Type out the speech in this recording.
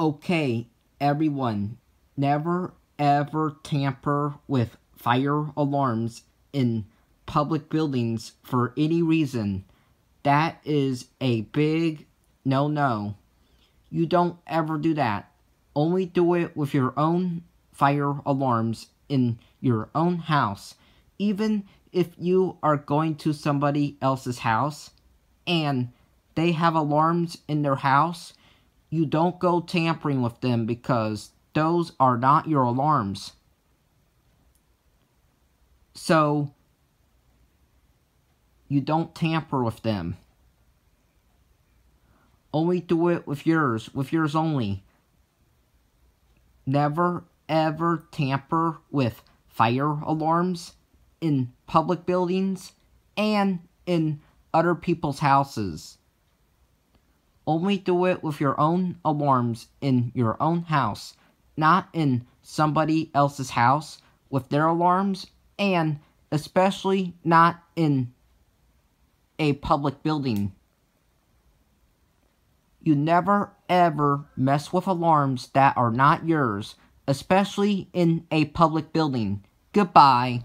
Okay, everyone, never ever tamper with fire alarms in public buildings for any reason. That is a big no no. You don't ever do that. Only do it with your own fire alarms in your own house. Even if you are going to somebody else's house and they have alarms in their house, you don't go tampering with them because those are not your alarms. So, you don't tamper with them. Only do it with yours, with yours only. Never ever tamper with fire alarms in public buildings and in other people's houses. Only do it with your own alarms in your own house, not in somebody else's house with their alarms, and especially not in a public building. You never ever mess with alarms that are not yours, especially in a public building. Goodbye.